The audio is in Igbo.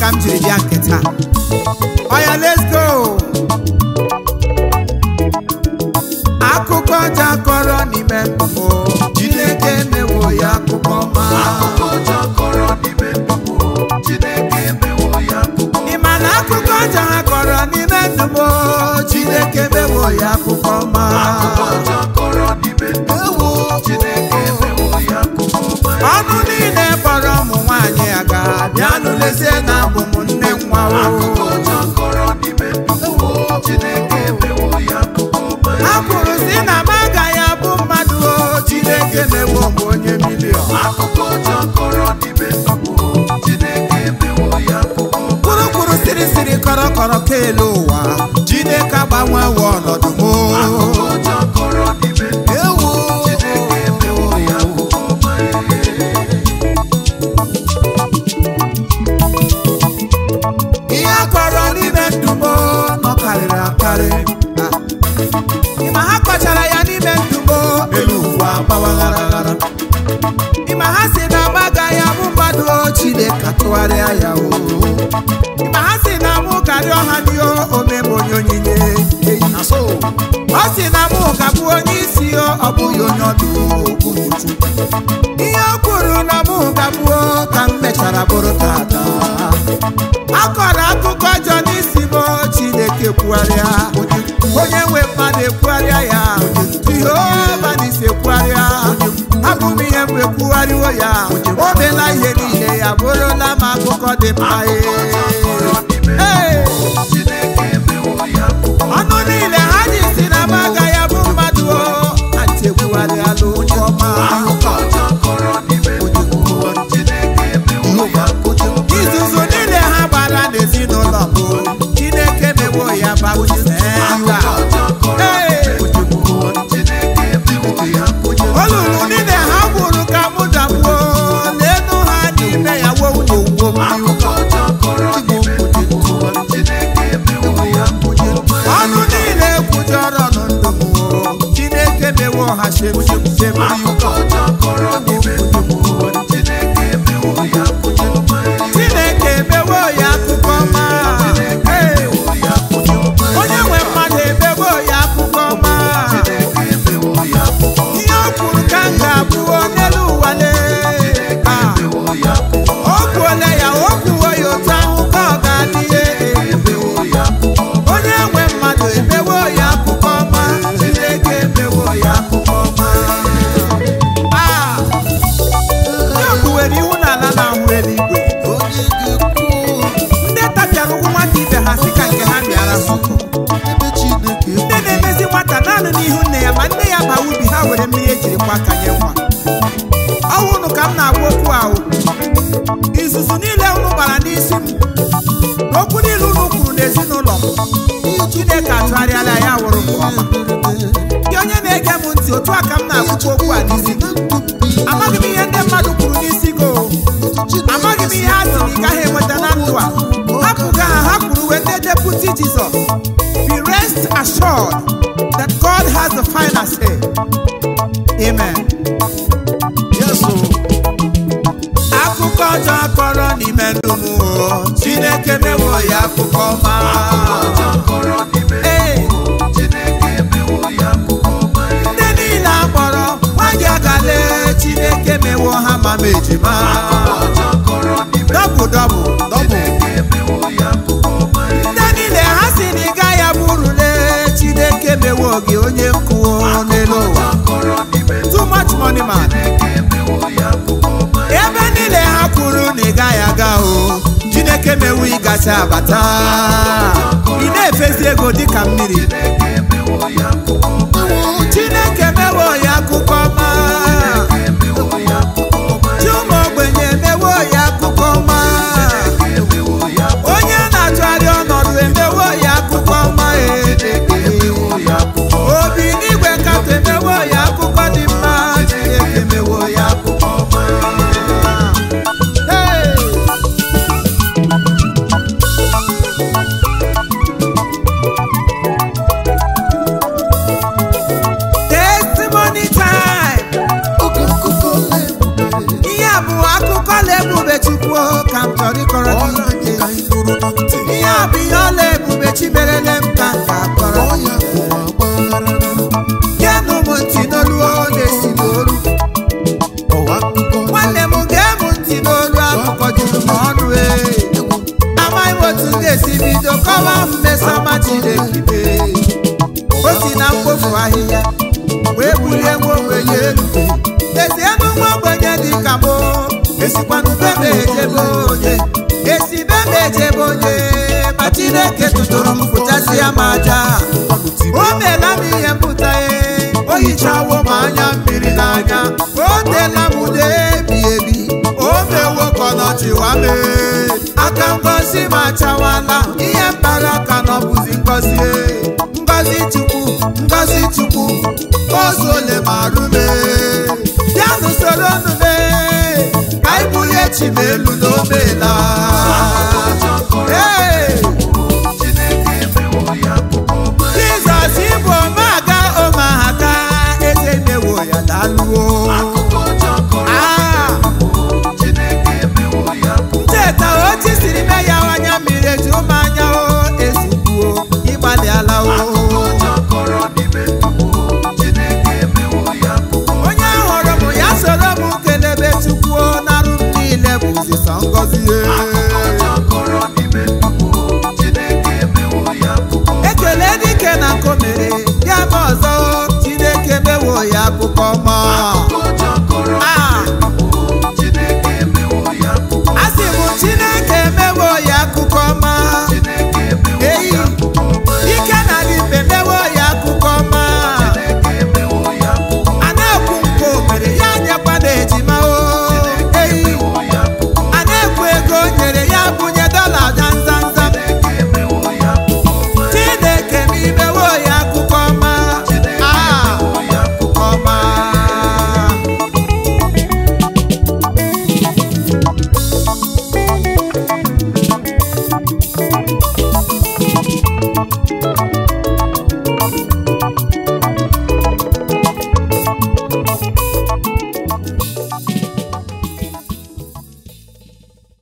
ka m jiri bịa oya let's go akụkọ ọcha kọrọ n'ime ndụ m Chineke ya akụkọ ma. akụkọ kọrọ n'ime ya akụkọ ị ma na akụkọ ọcha ha kọrọ n'ime ndụ m Chineke akụkọ ma. chebezie na abụ m nne nwa a kwuru na m agaghị abụ mmadụ o Chineke mewo m onye milion kpurukwuru siri siri kọrọkọrọ ka elu ụwa Chineke agbanwewo ọnọdụ m gharị ịma ha kọchara ya n'ime ntụbo elu ụwa gbawa ghara ghara ịma ha si na amaga ya bụ mmadụ Chineke tụgharịa ya o ịma ha si na mụ karịa ọha dị omebe onye onyinye ọ si na mụ ka bụ onye isi ọ bụghị onye ọdụ ihe o kwuru na mụ ga-abụ ka m mechara bụrụ onye nwe mmadụ ekwugharịa ya ọ n'isi ekwugharịa abụ m ihe mgbe ekwugharịwo ya o meela ihe niile ya na m akụkọ dị mma afrịka nke ha bịara ndị na-emezi nwata naanị n'ihu nne ya ma nne ya ma ubi ha were mmiri ejiri kwakanye nwa ụnụ ka m na-agwa okwu ahụ izuzu niile ụnụ gbara n'isi m okwu niile unu kwuru n'ezinụlọ m Chineke atụgharịala ya wụrụ nke gị onye na-ege m ntị otu aka m na-agwụkwa okwu a n'isi amaghị m ihe ndị mmadụ kwuru n'isi gị o amaghị m ihe ekwusi Jizọs be rest assured that God has the final say amen yes o oh. akụkọ ọjọọ kọrọ n'ime ndụ m Chineke mewo ya akụkọ ọma ndị niile a kpọrọ nwa gị agale Chineke mewo hama mejima, ma ejima dọbụ dọbụ dọbụ gị onye kwuo n'elu ụwa too much money man ebe niile ha kwuru na ị gaghị aga o chineke mewu gasị abata ị na-efezi ego dịka mmiri obi n'igwe kata emewo ya akụkọ dị mma Chineke emewo ya akụkọ ọma testimony time ihe a bụ akụkọ na-ebube Chukwu ka m chọrọ ịkọrọ ihe a bụ ihe ọla ebube Chimerele m ka m ga-abụ ahịhịa wee bulie nwa ya elu esi ebe nwa ogbenye dị ka bụ esikwanụ bebe ejebe onye esi bebe ejebe onye ma Chineke tụtụrụ m pụchasịa m aja o meela m ihe mpụta e, o hichawo m anya mmiri n'anya o teela m ude ebi ebi o mewo ka ọnọchịwa mee aka ngozi m achawala ihe mpara ka nọbụzi si delu dobela kúkọ́ mọ́.